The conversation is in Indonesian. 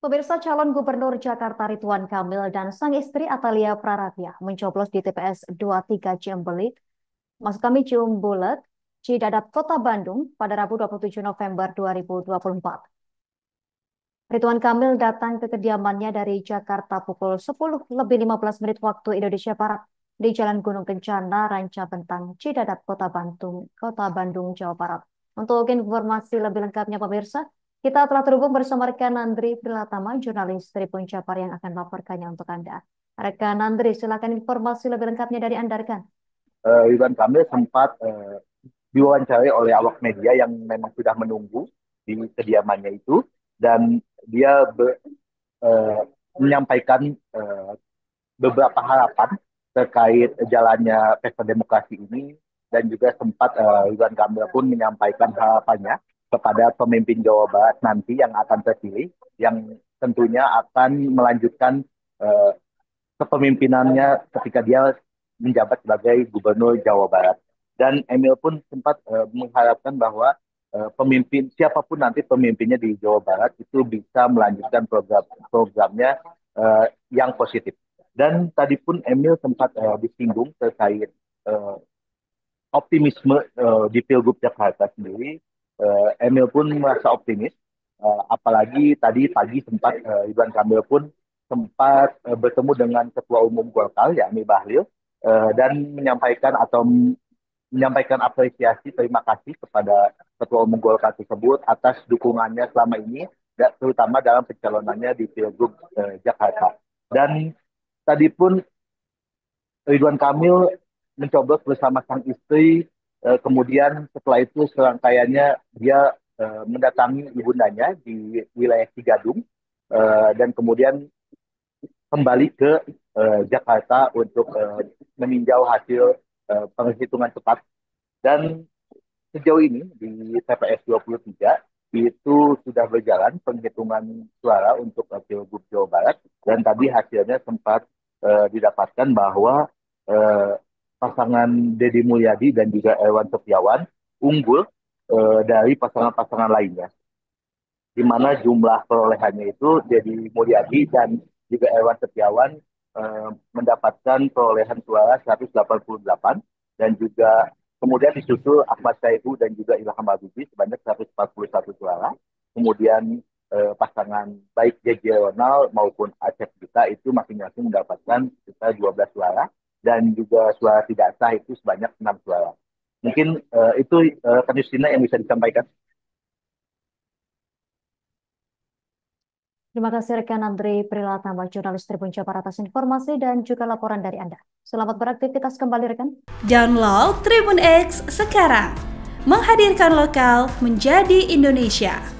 Pemirsa calon gubernur Jakarta Ridwan Kamil dan sang istri Atalia Praratya mencoblos di TPS 23 Ciembelit, maksud kami Ciumbulet, Cidadap, Kota Bandung pada Rabu 27 November 2024. Ridwan Kamil datang ke kediamannya dari Jakarta pukul 10 lebih 15 menit waktu Indonesia Barat di Jalan Gunung Kencana, Ranca Bentang, Cidadap, Kota Bandung, Kota Bandung, Jawa Barat. Untuk informasi lebih lengkapnya pemirsa, kita telah terhubung bersama rekan Andri Prilatama, jurnalis Tribun Japar yang akan melaporkannya untuk Anda. Rekan Andri, silakan informasi lebih lengkapnya dari Anda, rekan. Uh, Iwan Kamil sempat uh, diwawancarai oleh awak media yang memang sudah menunggu di kediamannya itu dan dia be, uh, menyampaikan uh, beberapa harapan terkait jalannya pesta demokrasi ini dan juga sempat uh, Iwan Kamil pun menyampaikan harapannya kepada pemimpin Jawa Barat nanti yang akan terpilih, yang tentunya akan melanjutkan uh, kepemimpinannya ketika dia menjabat sebagai gubernur Jawa Barat. Dan Emil pun sempat uh, mengharapkan bahwa uh, pemimpin siapa pun nanti pemimpinnya di Jawa Barat itu bisa melanjutkan program programnya uh, yang positif. Dan tadi pun Emil sempat uh, disinggung terkait uh, optimisme uh, di Pilgub Jakarta sendiri uh, Emil pun merasa optimis. Uh, apalagi tadi pagi sempat uh, Ridwan Kamil pun sempat uh, bertemu dengan Ketua Umum Golkar yakni Bahlil uh, dan menyampaikan atau menyampaikan apresiasi terima kasih kepada Ketua Umum Golkar tersebut atas dukungannya selama ini terutama dalam pencalonannya di Pilgub uh, Jakarta. Dan tadi pun Ridwan Kamil mencoblos bersama sang istri Uh, kemudian setelah itu serangkaiannya dia uh, mendatangi ibundanya di wilayah Cigadung uh, dan kemudian kembali ke uh, Jakarta untuk uh, meninjau hasil uh, penghitungan cepat. Dan sejauh ini di TPS 23 itu sudah berjalan penghitungan suara untuk Pilgub Jawa Barat. Dan tadi hasilnya sempat uh, didapatkan bahwa uh, pasangan Deddy Mulyadi dan juga Ewan Setiawan unggul uh, dari pasangan-pasangan lainnya. Di mana jumlah perolehannya itu Deddy Mulyadi dan juga Ewan Setiawan uh, mendapatkan perolehan suara 188 dan juga kemudian disusul Ahmad Saihu dan juga Ilham Habibie sebanyak 141 suara. Kemudian uh, pasangan baik JJ Ronald maupun Aceh Gita itu masing-masing mendapatkan sekitar 12 suara dan juga suara tidak sah itu sebanyak enam suara. Mungkin uh, itu uh, Justina yang bisa disampaikan. Terima kasih rekan Andre Prilatama, jurnalis Tribun Jawa atas informasi dan juga laporan dari Anda. Selamat beraktivitas kembali rekan. Download Tribun X sekarang. Menghadirkan lokal menjadi Indonesia.